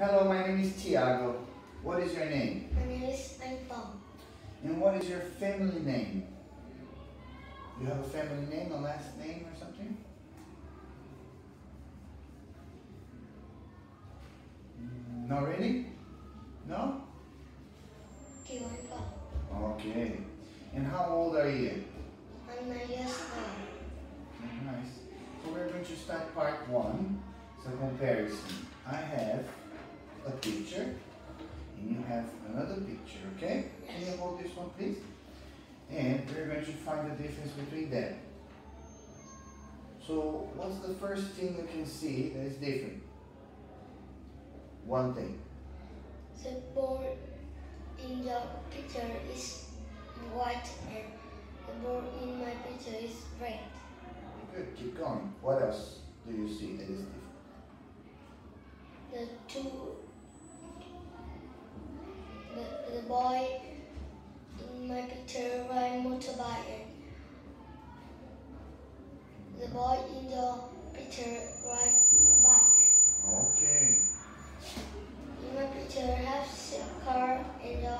Hello, my name is Tiago. What is your name? My name is Anh Phong. And what is your family name? You have a family name, a last name or something? Not really? No? Okay. And how old are you? I'm nine years old. Nice. So we're going to start part one. So comparison. I have a picture and you have another picture, okay? Can you hold this one please? And we're going to find the difference between them. So what's the first thing you can see that is different? One thing. The board in the picture is white and the board in my picture is red. Good, keep going. What else do you see that is different? The two the, the boy in my picture ride motorbike the boy in the picture ride bike. Okay. In my picture has six car and the,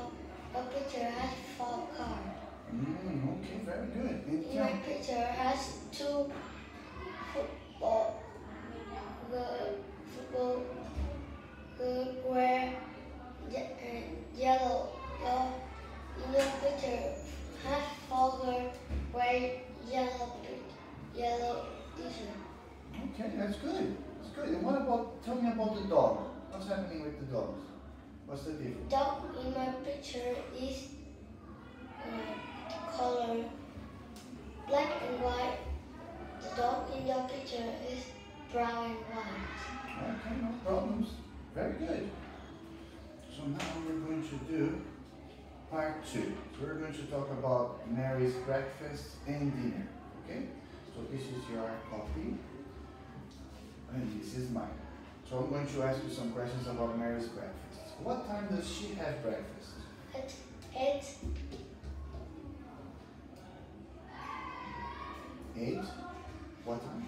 the picture has four car. Mm, okay, very good. And In my tell- picture has two football the football the where ye- uh, yellow yellow in your picture has four girl wear yellow pi- yellow t-shirt. Okay, that's good. That's good. And what about, tell me about the dog. What's happening with the dogs? What's the difference? Dog in my picture is uh, color black and white. The dog in your picture is brown and white. Okay, no problems. Very good. So now we're going to do part two. So we're going to talk about Mary's breakfast and dinner. Okay? So this is your copy. And this is mine. So I'm going to ask you some questions about Mary's breakfast. What time does she have breakfast? At eight Eight? What time?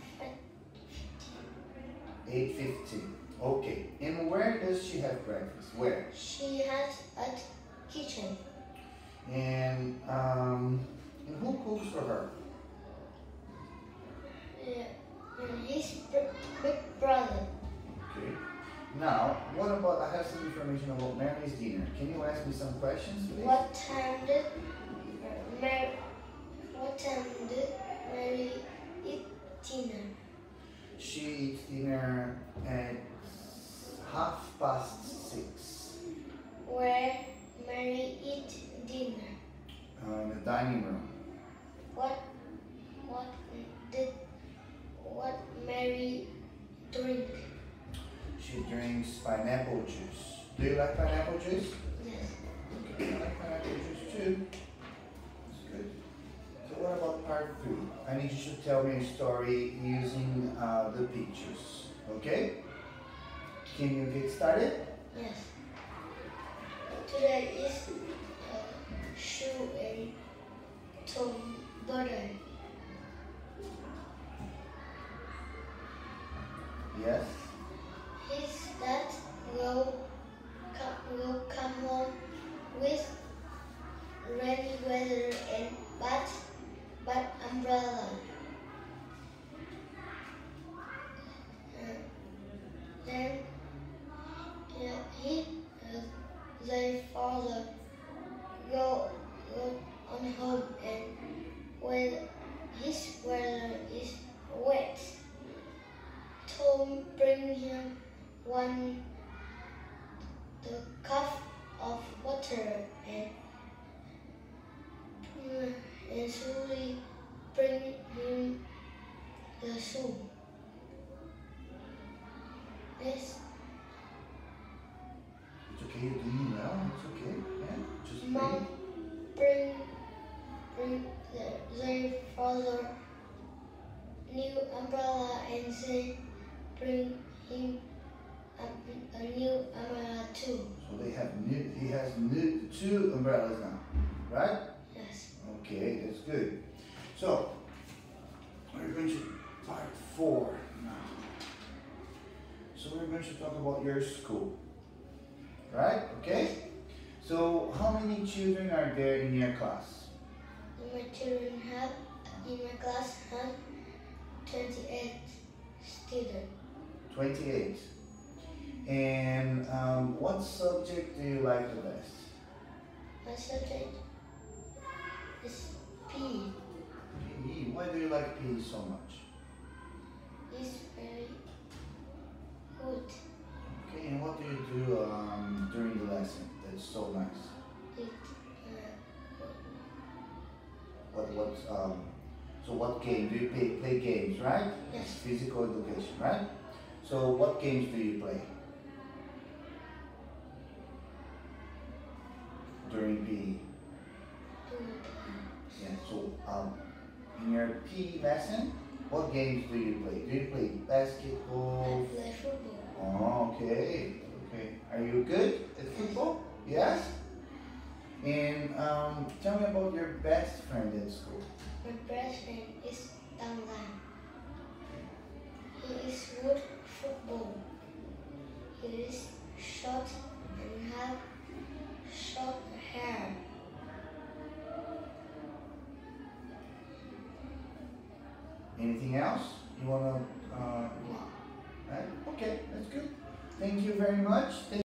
Eight fifteen. Okay. And where does she have breakfast? Where? she has a kitchen. And um, and who cooks for her? Now, what about? I have some information about Mary's dinner. Can you ask me some questions, please? What time did Mary? What time did Mary eat dinner? She eats dinner at half past six Where Mary eat dinner? uh, in the dining room. What what did what Mary drink? She drinks pineapple juice. Do you like pineapple juice? Yes. Okay, I like pineapple juice too. That's good. So what about part three? I need you to tell me a story using uh, the pictures. Okay? Can you get started? Yes. Today is uh, shoe and Tom birthday. Yes. His dad will come, will come home with rainy weather and bad, bad umbrella. Uh, then yeah, he, uh, their father go, go on home and when his weather is wet, Tom bring him one the cup of water and and slowly bring him the soup. This It's okay, you're doing well. It's okay. Yeah. Just mom bring bring the, their father new umbrella and then bring him a, a new umbrella too. So they have new, he has new, two umbrellas now, right? Yes. Okay, that's good. So, we're going to part four now. So we're going to talk about your school. right? Okay. So how many children are there in your class? In My children have in my class have 28 students. 28. And um, what subject do you like the best? My subject is P. PE. Why do you like PE so much? It's very good. Okay, and what do you do um, during the lesson? That's so nice. It uh, What what um, so what game do you play? Play games, right? Yes. It's physical education, right? So what games do you play during PE? Yeah. So um, in your PE lesson, what games do you play? Do you play basketball? I play football. Oh, okay. Okay. Are you good at football? Yes. And um, tell me about your best friend at school. My best friend is Tang Lan. He is good football. He is short and have short hair. Anything else you wanna? Uh, right? Okay, that's good. Thank you very much. Thank